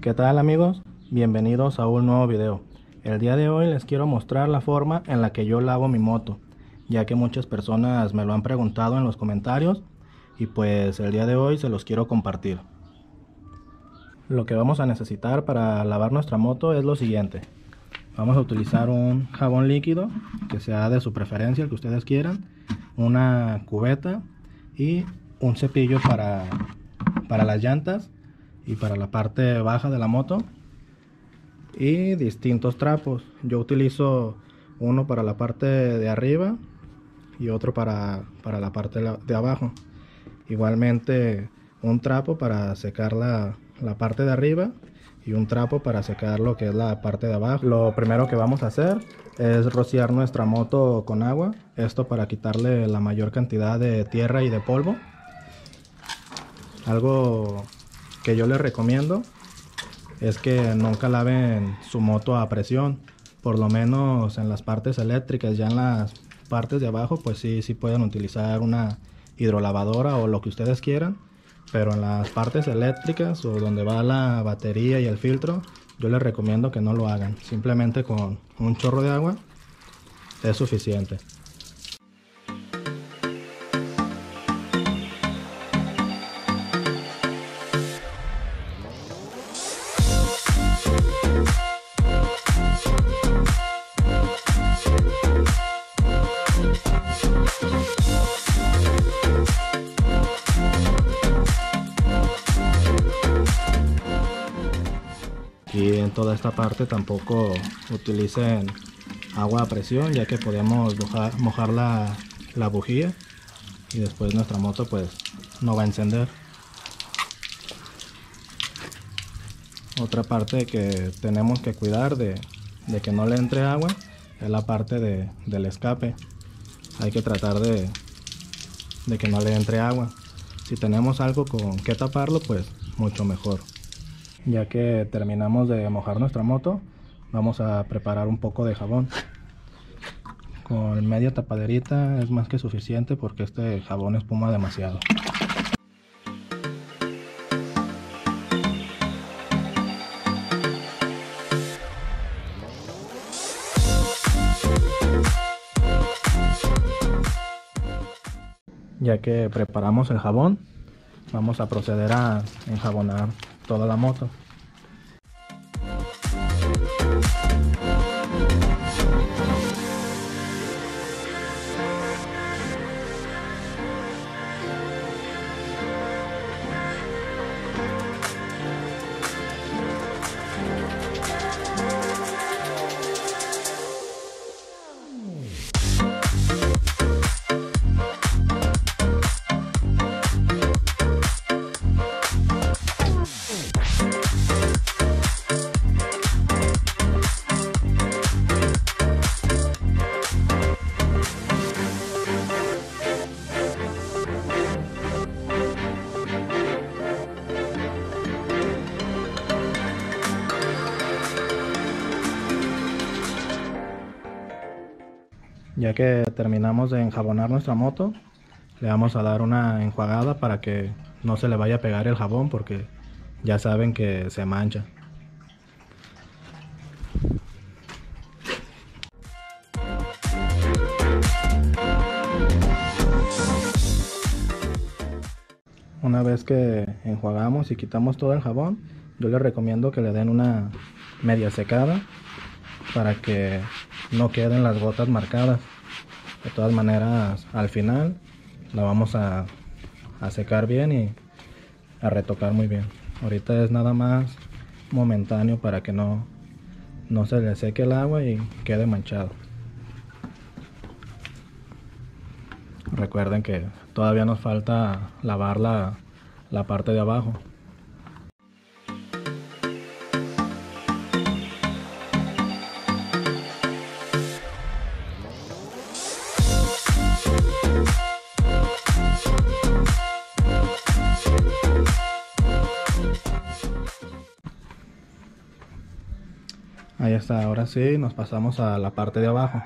¿Qué tal amigos? Bienvenidos a un nuevo video. El día de hoy les quiero mostrar la forma en la que yo lavo mi moto, ya que muchas personas me lo han preguntado en los comentarios y pues el día de hoy se los quiero compartir. Lo que vamos a necesitar para lavar nuestra moto es lo siguiente. Vamos a utilizar un jabón líquido, que sea de su preferencia, el que ustedes quieran, una cubeta y un cepillo para, para las llantas y para la parte baja de la moto y distintos trapos. Yo utilizo uno para la parte de arriba y otro para, para la parte de abajo. Igualmente un trapo para secar la, la parte de arriba y un trapo para secar lo que es la parte de abajo. Lo primero que vamos a hacer es rociar nuestra moto con agua, esto para quitarle la mayor cantidad de tierra y de polvo. Algo que yo les recomiendo es que nunca laven su moto a presión, por lo menos en las partes eléctricas, ya en las partes de abajo pues sí, sí pueden utilizar una hidrolavadora o lo que ustedes quieran pero en las partes eléctricas o donde va la batería y el filtro, yo les recomiendo que no lo hagan. Simplemente con un chorro de agua es suficiente. Y en toda esta parte tampoco utilicen agua a presión ya que podemos mojar, la, la bujía y después nuestra moto pues no va a encender. Otra parte que tenemos que cuidar de, de que no le entre agua es la parte de, del escape. Hay que tratar de, de que no le entre agua. Si tenemos algo con que taparlo pues mucho mejor ya que terminamos de mojar nuestra moto vamos a preparar un poco de jabón. Con media tapaderita es más que suficiente porque este jabón espuma demasiado. Ya que preparamos el jabón vamos a proceder a enjabonar toda la moto. Ya que terminamos de enjabonar nuestra moto, le vamos a dar una enjuagada para que no se le vaya a pegar el jabón porque ya saben que se mancha. Una vez que enjuagamos y quitamos todo el jabón, yo les recomiendo que le den una media secada para que no queden las gotas marcadas de todas maneras al final la vamos a, a secar bien y a retocar muy bien. Ahorita es nada más momentáneo para que no no se le seque el agua y quede manchado. Recuerden que todavía nos falta lavar la, la parte de abajo Ahí está, ahora sí nos pasamos a la parte de abajo.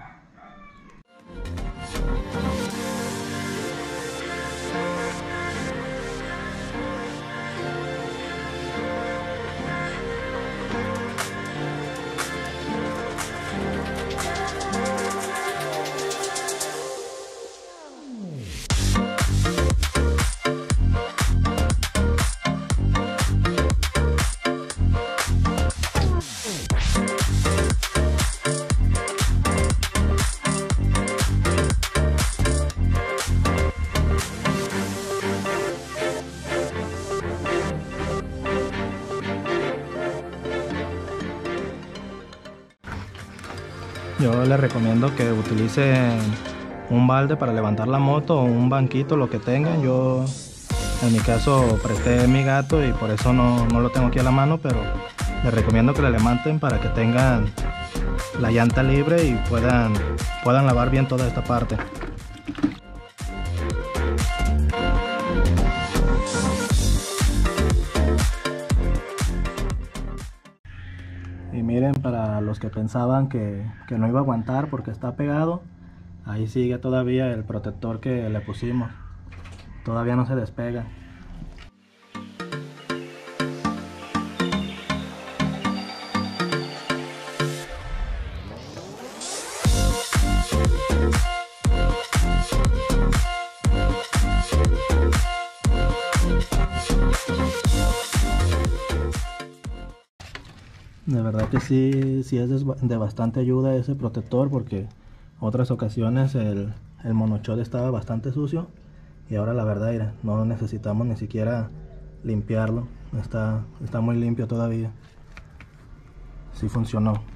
Yo les recomiendo que utilicen un balde para levantar la moto o un banquito, lo que tengan. Yo en mi caso presté mi gato y por eso no, no lo tengo aquí a la mano, pero les recomiendo que le levanten para que tengan la llanta libre y puedan, puedan lavar bien toda esta parte. Los que pensaban que, que no iba a aguantar porque está pegado, ahí sigue todavía el protector que le pusimos. Todavía no se despega. De verdad que sí, sí es de bastante ayuda ese protector porque otras ocasiones el, el estaba bastante sucio y ahora la verdad no necesitamos ni siquiera limpiarlo, está, está muy limpio todavía. Sí funcionó.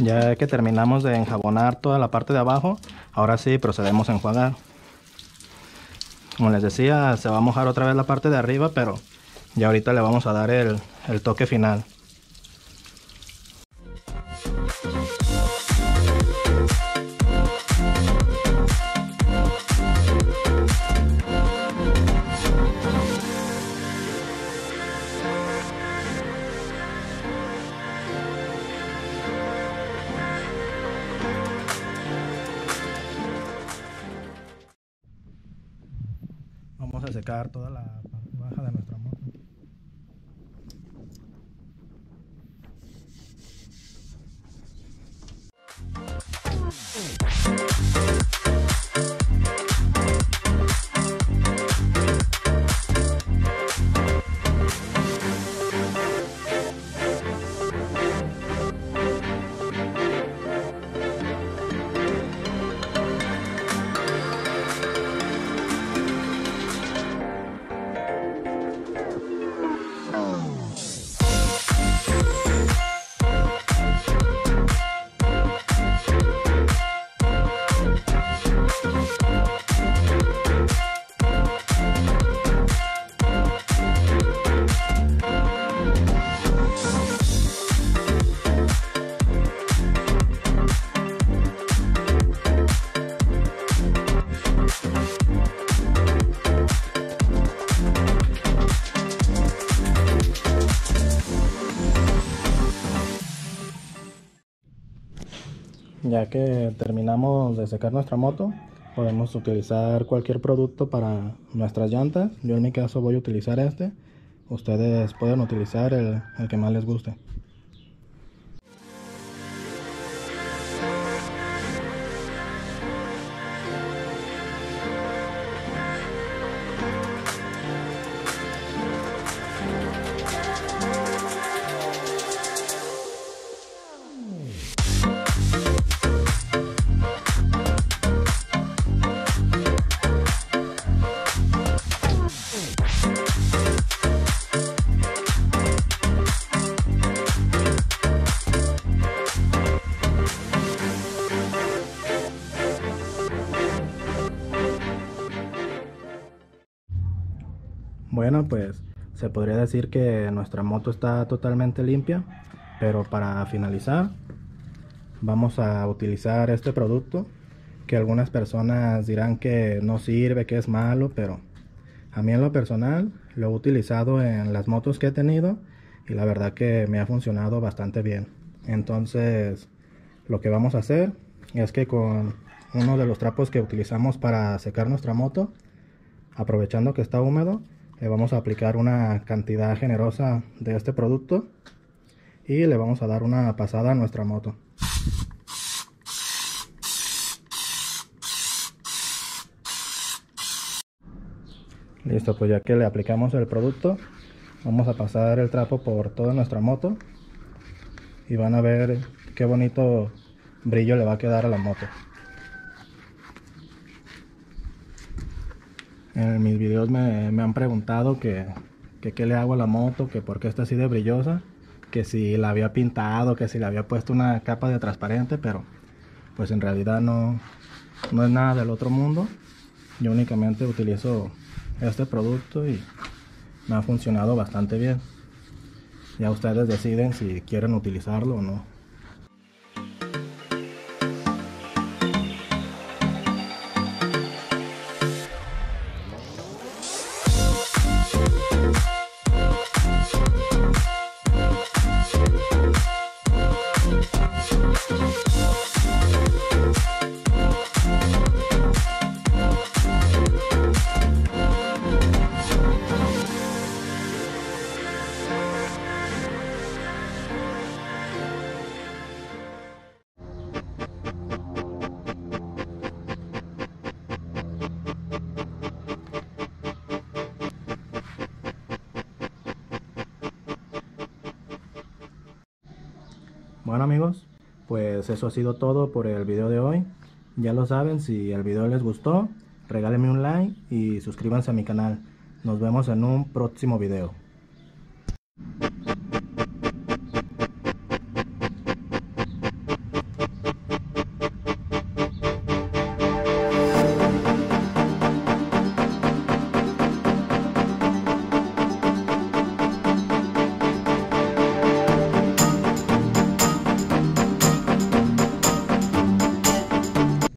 Ya que terminamos de enjabonar toda la parte de abajo, ahora sí procedemos a enjuagar. Como les decía, se va a mojar otra vez la parte de arriba, pero ya ahorita le vamos a dar el, el toque final. Ya que terminamos de secar nuestra moto, podemos utilizar cualquier producto para nuestras llantas. Yo en mi caso voy a utilizar este. Ustedes pueden utilizar el, que más les guste. Bueno, pues se podría decir que nuestra moto está totalmente limpia, pero para finalizar vamos a utilizar este producto que algunas personas dirán que no sirve, que es malo, pero a mí en lo personal lo he utilizado en las motos que he tenido y la verdad que me ha funcionado bastante bien. Entonces lo que vamos a hacer es que con uno de los trapos que utilizamos para secar nuestra moto, aprovechando que está húmedo, le vamos a aplicar una cantidad generosa de este producto y le vamos a dar una pasada a nuestra moto. Listo, pues ya que le aplicamos el producto, vamos a pasar el trapo por toda nuestra moto y van a ver qué bonito brillo le va a quedar a la moto. En mis videos me, han preguntado que, que qué le hago a la moto, que por qué está así de brillosa, que si la había pintado, que si le había puesto una capa de transparente, pero pues en realidad no, no es nada del otro mundo. Yo únicamente utilizo este producto y me ha funcionado bastante bien. Ya ustedes deciden si quieren utilizarlo o no. Bueno amigos, pues eso ha sido todo por el video de hoy. Ya lo saben, si el video les gustó, regálenme un like y suscríbanse a mi canal. Nos vemos en un próximo video.